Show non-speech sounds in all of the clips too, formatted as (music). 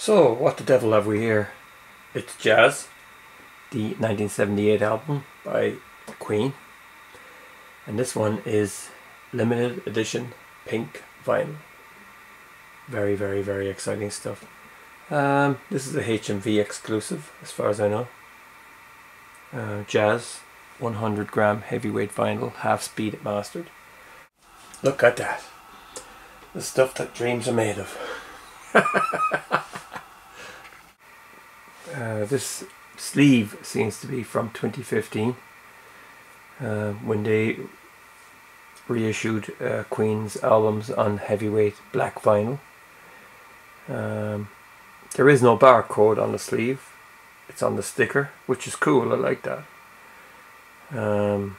So, what the devil have we here? It's Jazz, the 1978 album by Queen. And this one is limited edition pink vinyl. Very, very, very exciting stuff. Um, this is a HMV exclusive, as far as I know. Uh, Jazz, 100 gram heavyweight vinyl, half speed mastered. Look at that. The stuff that dreams are made of. (laughs) Uh, this sleeve seems to be from 2015 uh, when they reissued uh, Queen's albums on heavyweight black vinyl. Um, there is no barcode on the sleeve, it's on the sticker, which is cool, I like that. Um,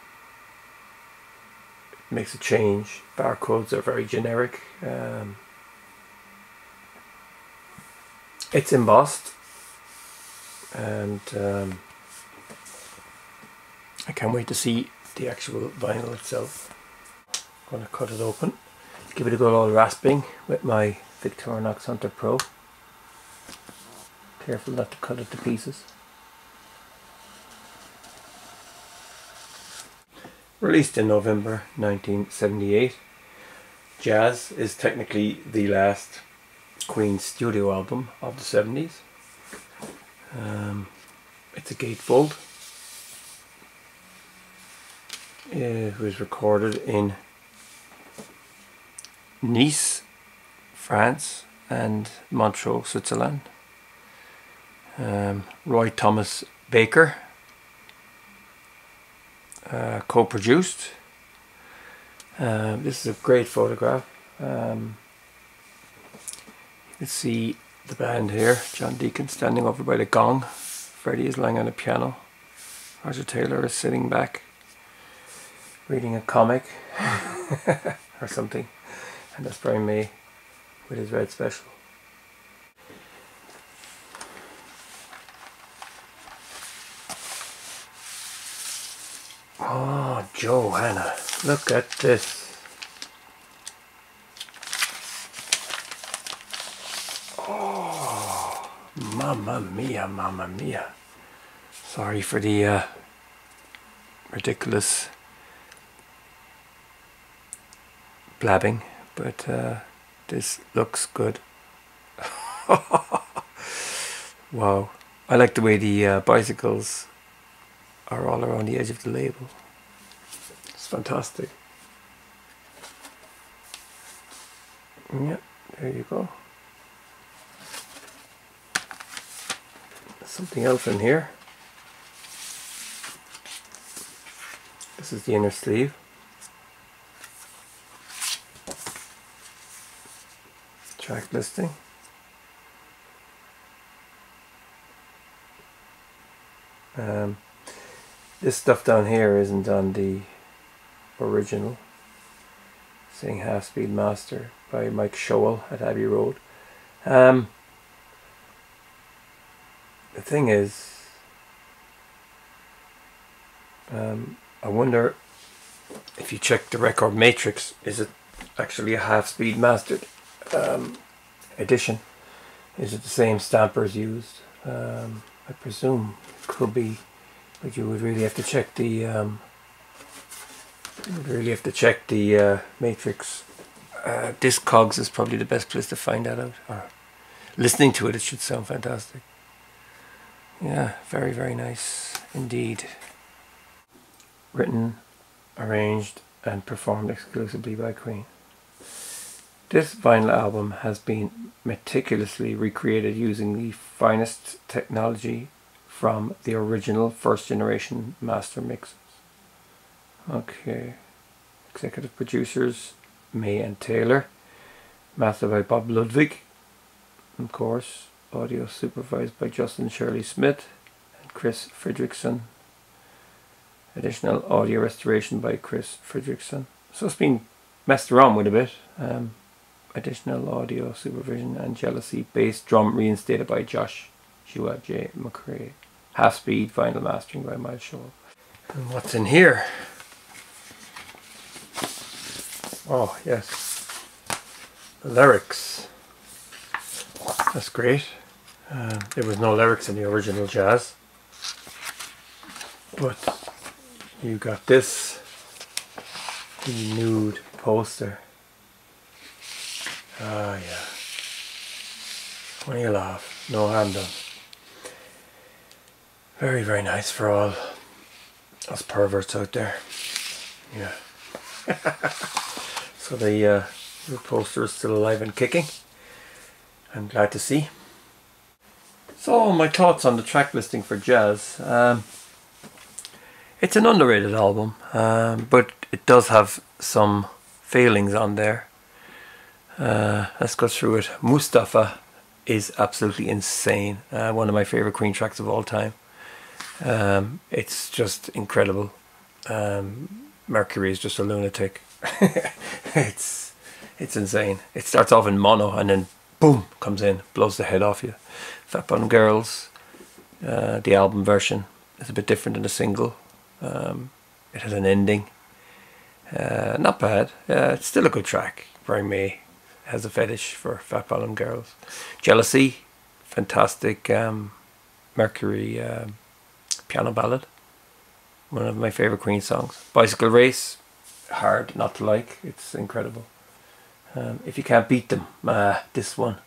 makes a change. Barcodes are very generic. Um, it's embossed and um, I can't wait to see the actual vinyl itself. I'm going to cut it open, give it a good old rasping with my Victorinox Hunter Pro. Careful not to cut it to pieces. Released in November 1978, Jazz is technically the last Queen studio album of the 70s. Um, it's a gatefold. It was recorded in Nice, France, and Montreux, Switzerland. Um, Roy Thomas Baker uh, co-produced. Uh, this is a great photograph. Um, you can see the band here. John Deacon standing over by the gong. Freddie is lying on the piano. Roger Taylor is sitting back reading a comic (laughs) or something. And that's Brian May with his red special. Oh, Joanna, look at this. Mamma mia, mamma mia. Sorry for the uh, ridiculous blabbing, but uh, this looks good. (laughs) wow. I like the way the uh, bicycles are all around the edge of the label. It's fantastic. Yeah, there you go. Something else in here. This is the inner sleeve. Track listing. Um, this stuff down here isn't on the original saying Half Speed Master by Mike Showell at Abbey Road. Um, the thing is, um, I wonder if you check the record matrix, is it actually a half speed mastered um, edition? Is it the same stampers used? Um, I presume it could be, but you would really have to check the. Um, you would really have to check the uh, matrix. Uh, Discogs is probably the best place to find that out. Or listening to it, it should sound fantastic. Yeah, very, very nice indeed. Written, arranged, and performed exclusively by Queen. This vinyl album has been meticulously recreated using the finest technology from the original first generation master mixes. Okay. Executive producers May and Taylor. Master by Bob Ludwig, of course. Audio supervised by Justin Shirley Smith and Kris Fredriksson. Additional audio restoration by Kris Fredriksson. So it's been messed around with a bit. Um, additional audio supervision and jealousy bass drum reinstated by Josh Shua J. Macrae. Half speed vinyl mastering by Miles Showell. And what's in here? Oh yes. The lyrics. That's great. Uh, there was no lyrics in the original jazz, but you got this nude poster. Ah, yeah. When you laugh, no harm done. Very, very nice for all us perverts out there. Yeah. (laughs) so the, uh, poster is still alive and kicking. I'm glad to see. So my thoughts on the track listing for Jazz. Um, it's an underrated album, um, but it does have some failings on there. Uh, let's go through it. Mustapha is absolutely insane. Uh, one of my favorite Queen tracks of all time. Um, it's just incredible. Um, Mercury is just a lunatic. (laughs) it's it's insane. It starts off in mono and then boom comes in, blows the head off you. Fat Bottom Girls, uh, the album version is a bit different than the single. Um, it has an ending. Uh, not bad. Uh, it's still a good track. Brian May has a fetish for Fat Bottom Girls. Jealousy, fantastic um, Mercury um, piano ballad. One of my favourite Queen songs. Bicycle Race, hard not to like. It's incredible. Um, if you can't beat them, uh, this one,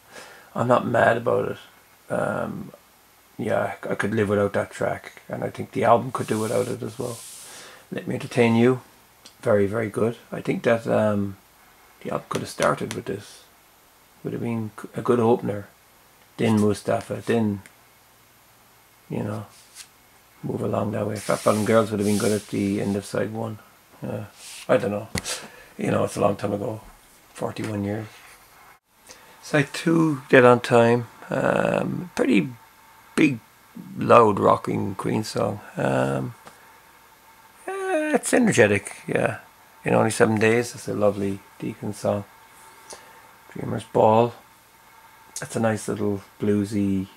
I'm not mad about it. Um, yeah, I could live without that track, and I think the album could do without it as well. Let Me Entertain You, very, very good. I think that um, the album could have started with this. Would have been a good opener. Then Mustapha, then, you know, move along that way. Fat Bottom Girls would have been good at the end of side one. Yeah, I don't know. You know, it's a long time ago. 41 years. Side two, Dead on Time. Um, pretty big, loud, rocking Queen song. Um, yeah, it's energetic, yeah. In only seven days, it's a lovely Deacon song. Dreamer's Ball. That's a nice little bluesy,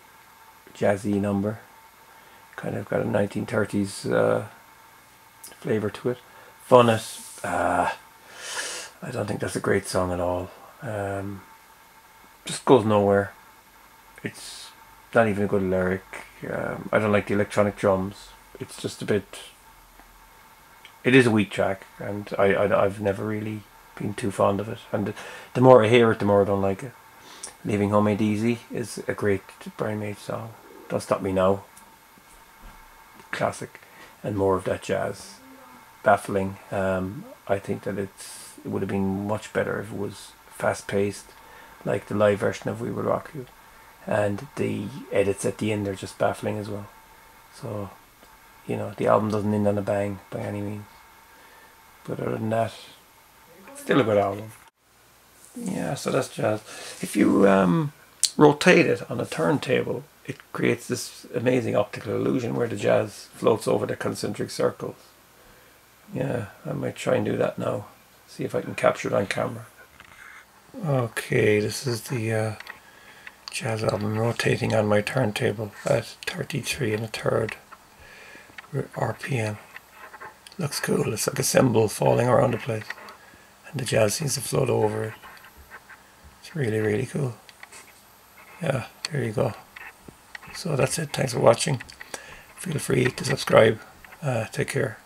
jazzy number. Kind of got a 1930s uh, flavour to it. Fun. Uh, I don't think that's a great song at all. Um, just goes nowhere. It's not even a good lyric. Um, I don't like the electronic drums. It's just a bit. It is a weak track, and I, I I've never really been too fond of it. And the, the more I hear it, the more I don't like it. Leaving Home Ain't Easy is a great Brian May song. Don't Stop Me Now. Classic, and more of that jazz. Baffling. Um, I think that it's it would have been much better if it was fast paced, like the live version of We Will Rock You, and the edits at the end are just baffling as well. So, you know, the album doesn't end on a bang by any means. But other than that, still a good album. Yeah, so that's jazz. If you um, rotate it on a turntable, it creates this amazing optical illusion where the jazz floats over the concentric circles. Yeah, I might try and do that now. See if I can capture it on camera. Okay, this is the uh, jazz album rotating on my turntable at 33 and a third RPM. Looks cool, it's like a cymbal falling around the place. And the jazz seems to float over it. It's really, really cool. Yeah, there you go. So that's it. Thanks for watching. Feel free to subscribe. Uh, take care.